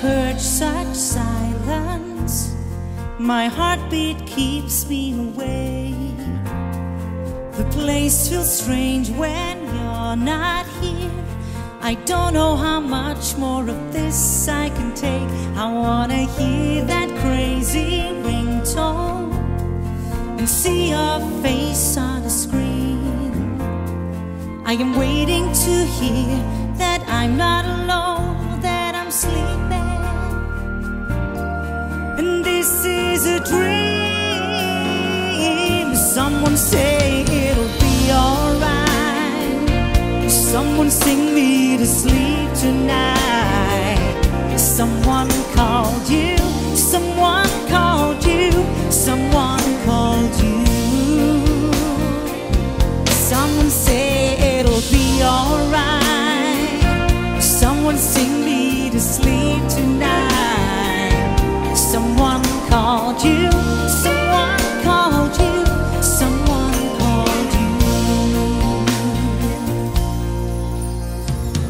heard such silence. My heartbeat keeps me awake. The place feels strange when you're not here. I don't know how much more of this I can take. I wanna hear that crazy ringtone And see your face on the screen. I am waiting to hear that I'm not alone That I'm sleeping this is a dream. Someone say it'll be alright. Someone sing me to sleep tonight. Someone called you,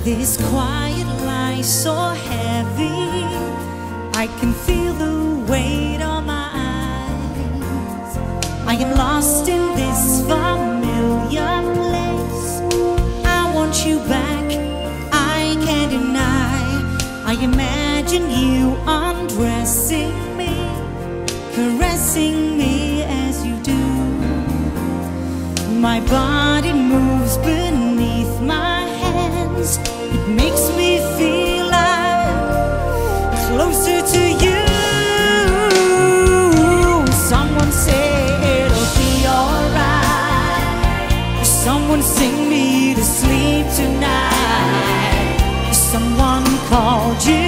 This quiet lie so heavy. I can feel the weight on my eyes. I am lost in this familiar place. I want you back, I can't deny. I imagine you undressing me, caressing me as you do. My body moves beneath my hands, it makes me feel I'm closer to you. Someone say it'll be alright. Someone sing me to sleep tonight. Someone called you.